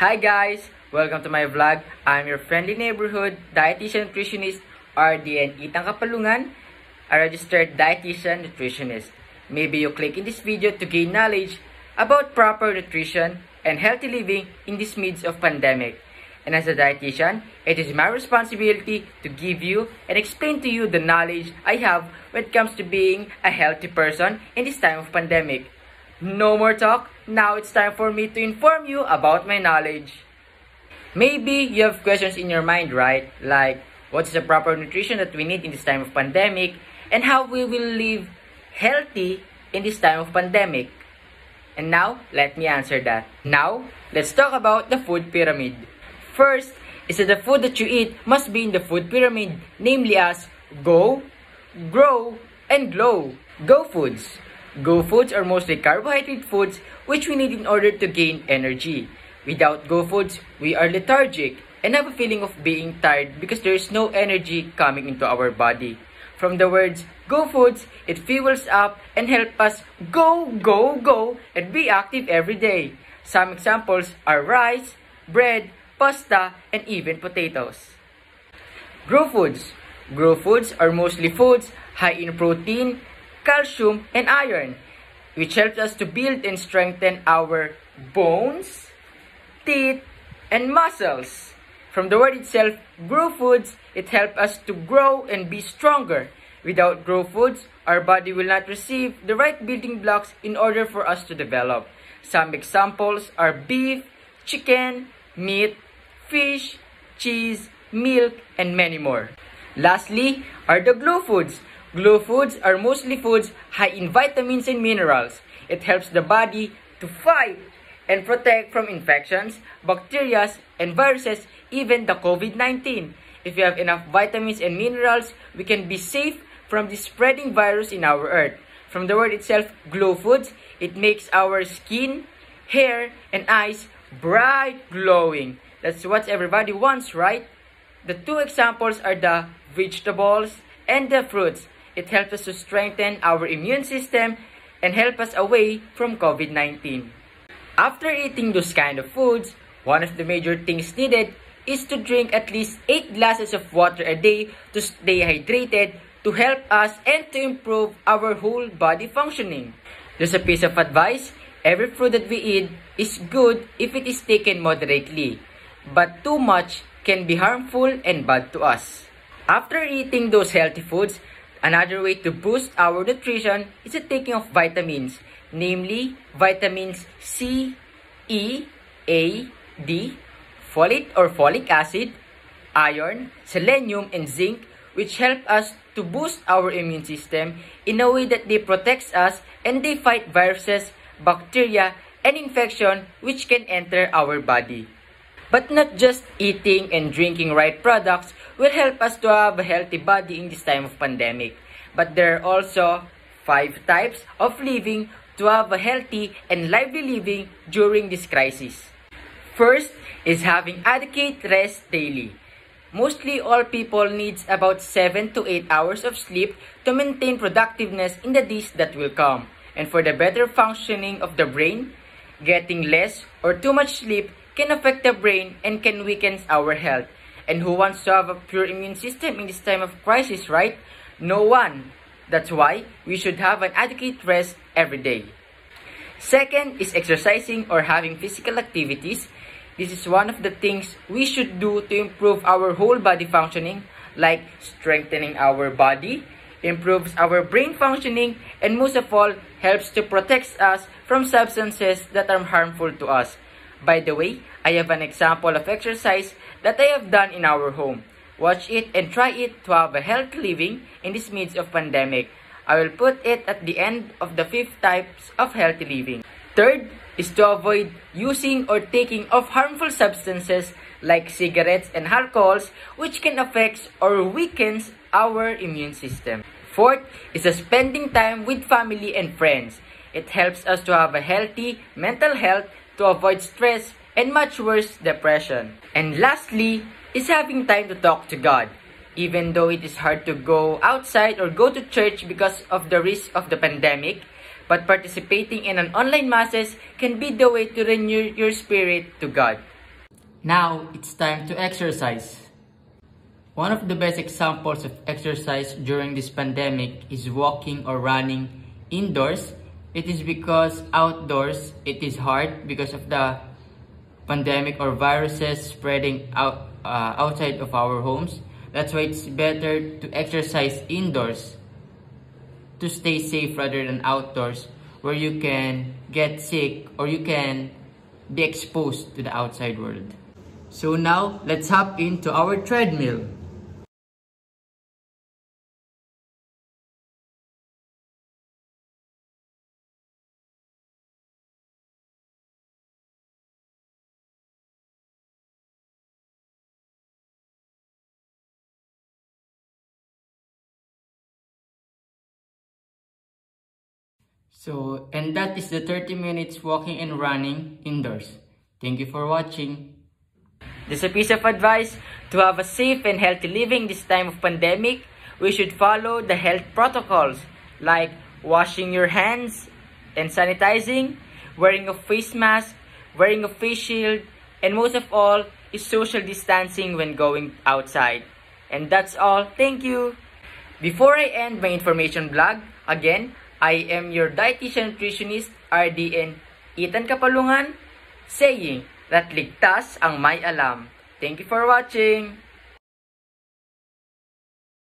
Hi guys! Welcome to my vlog. I'm your friendly neighborhood dietitian nutritionist RDN Itang Kapalungan, a registered dietitian nutritionist. Maybe you click in this video to gain knowledge about proper nutrition and healthy living in this midst of pandemic. And as a dietitian, it is my responsibility to give you and explain to you the knowledge I have when it comes to being a healthy person in this time of pandemic. No more talk, now it's time for me to inform you about my knowledge. Maybe you have questions in your mind, right? Like, what is the proper nutrition that we need in this time of pandemic? And how we will live healthy in this time of pandemic? And now, let me answer that. Now, let's talk about the food pyramid. First, is that the food that you eat must be in the food pyramid, namely as go, grow, and glow. Go foods. Go foods are mostly carbohydrate foods which we need in order to gain energy. Without go foods, we are lethargic and have a feeling of being tired because there is no energy coming into our body. From the words go foods, it fuels up and help us go, go, go and be active every day. Some examples are rice, bread, pasta, and even potatoes. Grow foods. Grow foods are mostly foods high in protein, calcium, and iron, which helps us to build and strengthen our bones, teeth, and muscles. From the word itself, grow foods, it helps us to grow and be stronger. Without grow foods, our body will not receive the right building blocks in order for us to develop. Some examples are beef, chicken, meat, fish, cheese, milk, and many more. Lastly are the glow foods, Glow foods are mostly foods high in vitamins and minerals. It helps the body to fight and protect from infections, bacteria, and viruses, even the COVID-19. If we have enough vitamins and minerals, we can be safe from the spreading virus in our earth. From the word itself, glow foods, it makes our skin, hair, and eyes bright glowing. That's what everybody wants, right? The two examples are the vegetables and the fruits. It helps us to strengthen our immune system and help us away from COVID-19. After eating those kind of foods, one of the major things needed is to drink at least 8 glasses of water a day to stay hydrated to help us and to improve our whole body functioning. Just a piece of advice, every food that we eat is good if it is taken moderately, but too much can be harmful and bad to us. After eating those healthy foods, Another way to boost our nutrition is the taking of vitamins, namely vitamins C, E, A, D, folate or folic acid, iron, selenium, and zinc, which help us to boost our immune system in a way that they protect us and they fight viruses, bacteria, and infection which can enter our body. But not just eating and drinking right products will help us to have a healthy body in this time of pandemic. But there are also five types of living to have a healthy and lively living during this crisis. First is having adequate rest daily. Mostly all people needs about 7 to 8 hours of sleep to maintain productiveness in the days that will come. And for the better functioning of the brain, getting less or too much sleep can affect the brain and can weaken our health. And who wants to have a pure immune system in this time of crisis, right? No one. That's why we should have an adequate rest every day. Second is exercising or having physical activities. This is one of the things we should do to improve our whole body functioning, like strengthening our body, improves our brain functioning, and most of all, helps to protect us from substances that are harmful to us. By the way, I have an example of exercise that I have done in our home. Watch it and try it to have a healthy living in this midst of pandemic. I will put it at the end of the fifth types of healthy living. Third is to avoid using or taking of harmful substances like cigarettes and alcohols which can affect or weakens our immune system. Fourth is spending time with family and friends. It helps us to have a healthy mental health to avoid stress and much worse, depression. And lastly, is having time to talk to God. Even though it is hard to go outside or go to church because of the risk of the pandemic, but participating in an online masses can be the way to renew your spirit to God. Now, it's time to exercise. One of the best examples of exercise during this pandemic is walking or running indoors. It is because outdoors it is hard because of the pandemic or viruses spreading out uh, outside of our homes. That's why it's better to exercise indoors to stay safe rather than outdoors where you can get sick or you can be exposed to the outside world. So now, let's hop into our treadmill. So, and that is the 30 minutes walking and running indoors. Thank you for watching. Just a piece of advice, to have a safe and healthy living this time of pandemic, we should follow the health protocols like washing your hands and sanitizing, wearing a face mask, wearing a face shield, and most of all is social distancing when going outside. And that's all. Thank you. Before I end my information blog, again, I am your dietitian nutritionist RDN Ethan Kapalungan saying that ligtas ang may alam. Thank you for watching!